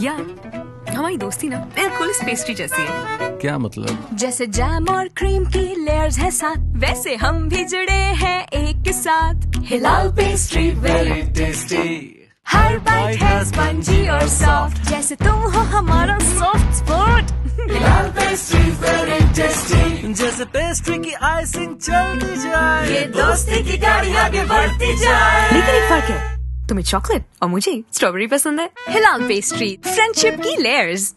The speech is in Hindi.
यार हमारी दोस्ती ना बिल्कुल इस पेस्ट्री जैसी है। क्या मतलब? जैसे जैम और क्रीम की लेयर्स है साथ वैसे हम भी जुड़े हैं एक के साथ। हिलाल पेस्ट्री वेरी टेस्टी हर बाइट है स्पंजी और सॉफ्ट जैसे तुम हो हमारा soft spot Hilal pastry very tasty जैसे पेस्ट्री की आइसिंग चलती जाए। ये दोस्ती की गाड़ी आगे बढ़ती जाए। लेकिन फ़र्क है तुम्हें चॉकलेट और मुझे स्ट्रॉबेरी पसंद है। हिलाल पेस्ट्री फ्रेंडशिप की लेयर्स